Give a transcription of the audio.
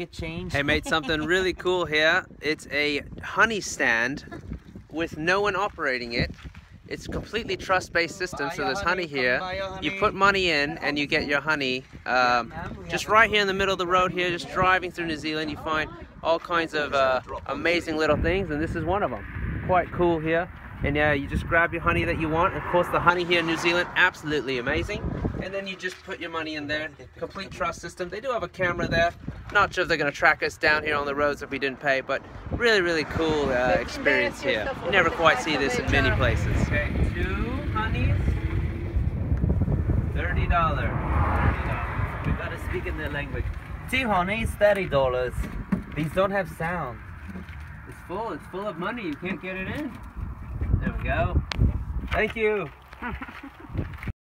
get change. Hey, made something really cool here. It's a honey stand with no one operating it. It's completely trust-based system, so there's honey here. You put money in and you get your honey. Um, just right here in the middle of the road here, just driving through New Zealand, you find all kinds of uh, amazing little things, and this is one of them. Quite cool here. And yeah, you just grab your honey that you want. Of course, the honey here in New Zealand, absolutely amazing. And then you just put your money in there. Complete trust system. They do have a camera there. Not sure if they're going to track us down here on the roads if we didn't pay, but really, really cool uh, experience here. You never quite see this in many places. Okay, two honeys, thirty dollar. We gotta speak in their language. Two honeys, thirty dollars. These don't have sound. It's full. It's full of money. You can't get it in. There we go. Thank you.